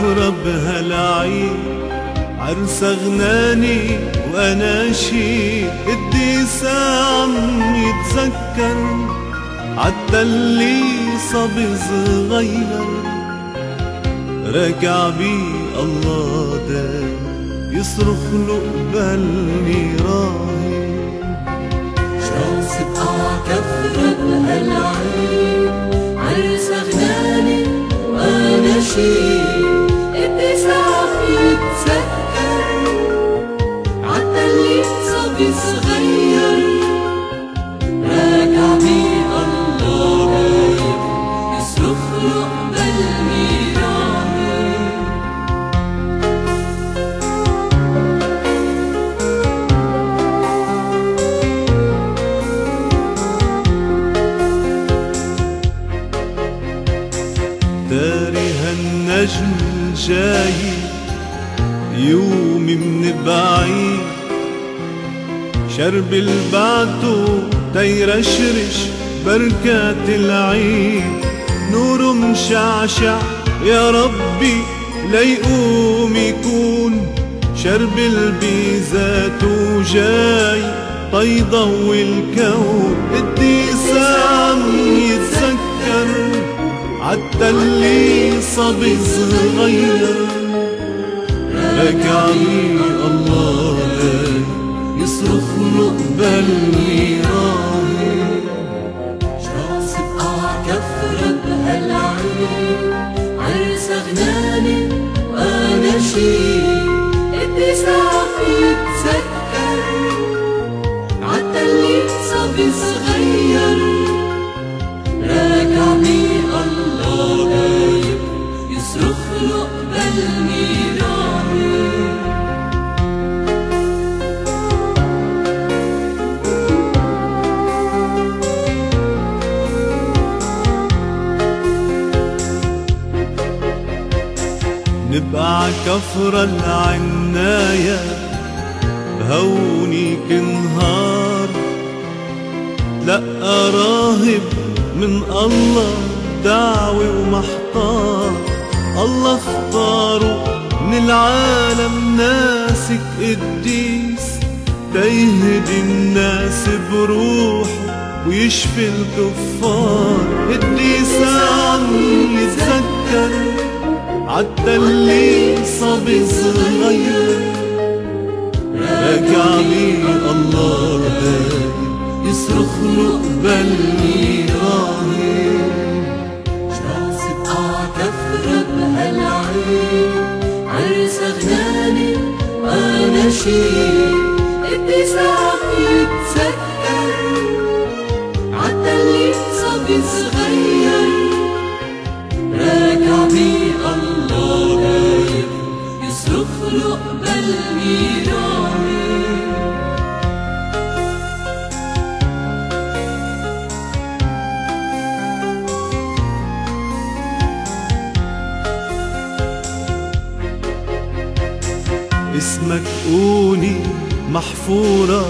بقع كفرة بهالعيد عرس غناني واناشي قديس عم يتذكر عالتلي صبي صغير راجع بي الله ده يصرخ له قبل راهي شمس بقع كفرة بهالعين عرس غناني وأنا شيء. شرب البعتو تيرشرش بركات العيد نور مشعشع يا ربي ليقوم يكون. شرب البيزات وجاي طيضوي الكون عم يتذكر عالتلي صبي صغير. رجع لي الله لاي يصرخ له قبل شمس بقع كفرة بهالعين. عرس غناني وأنا شيء. ابتسام يتذكر نبقى كفرة العناية هونيك نهار تلقى راهب من الله دعوة ومحطار الله اختاره من العالم ناسك قديس تيهدي الناس بروحه ويشفي الكفار. قديس عم يتذكر عالتلي صبي صغير. راجع لي الله دايم يصرخ له قبل بهالعين عرس اسمك قولي محفورة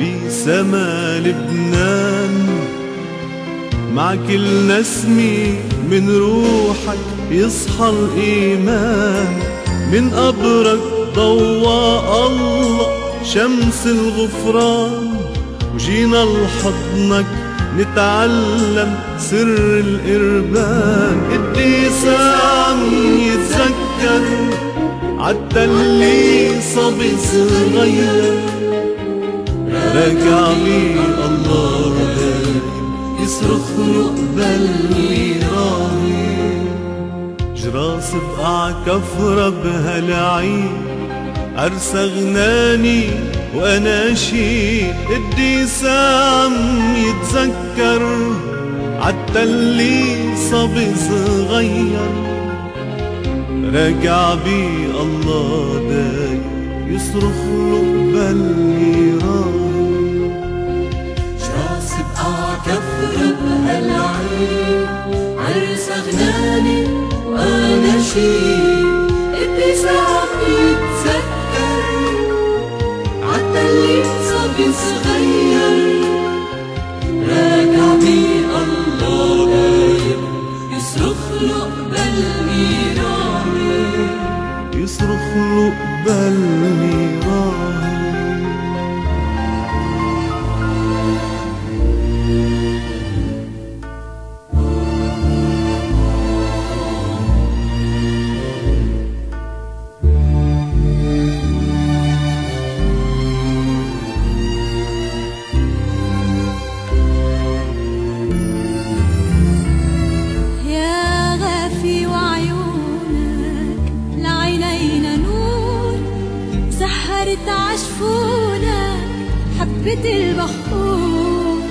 بسما لبنان مع كل نسمة من روحك يصحى الإيمان. من قبرك ضوى الله شمس الغفران. وجينا لحضنك نتعلم سر الإربان قديس عم يتذكر عالتلي صبي صغير راجع لي الله دايم يصرخ له قبل جراس بقع كفرة بهالعيد عرس غناني واناشي قديس عم يتذكر. عالتلي صبي صغير رجع بي الله داي يصرخ له بل يراي شاس بقى كفر بهالعين عرس غناني وأنا شي ابني يتسكر بيتذكر عالتالي صبي صغير. حبيت عشفونا حبيت البحور.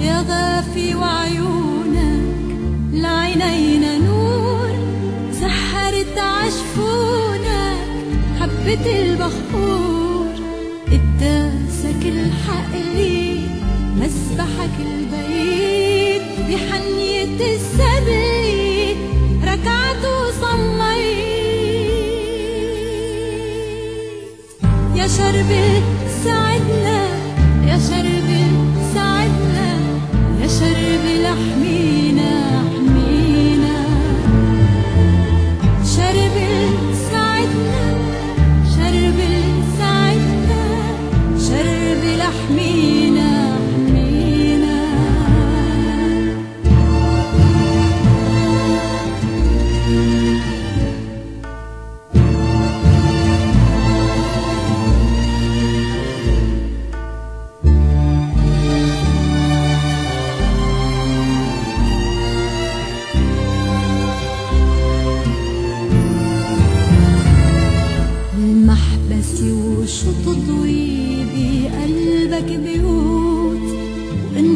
يا غافي وعيونك لعينينا نور. سحرت عشفونك حبيت البحور. اداسك الحق لي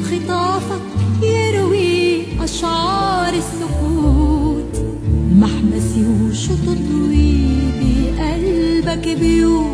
خطافك يروي أشعار السكوت. محمسي وشو تطوي بقلبك بيوت.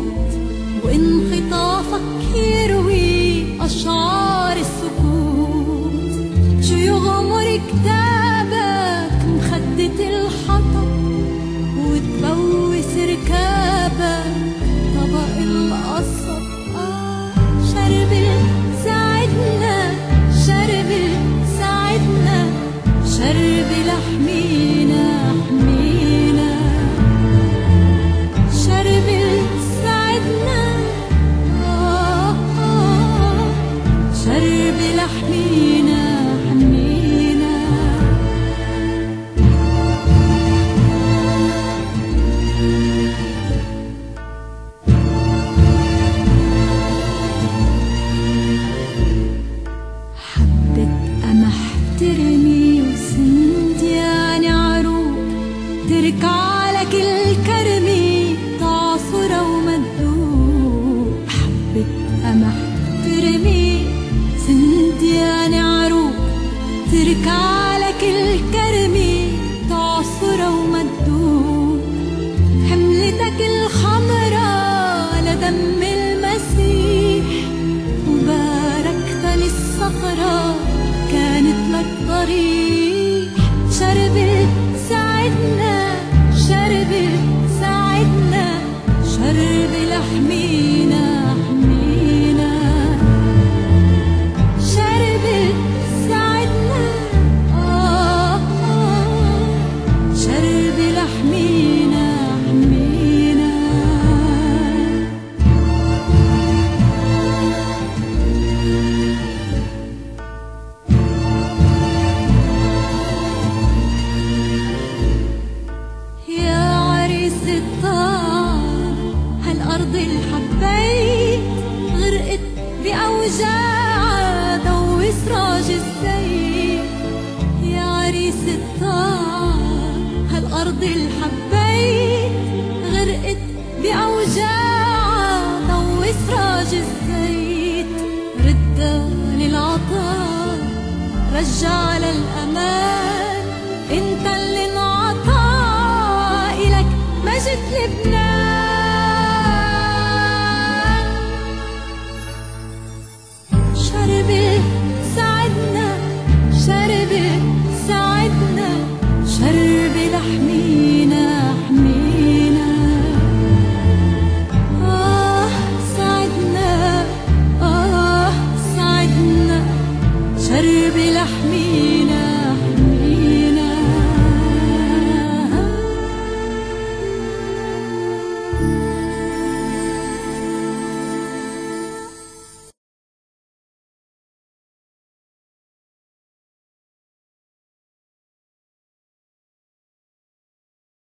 الأرض الحبيت غرقت ضو سراج الزيت. ردة للعطاء رجع للأمان. لحمينا.